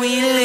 we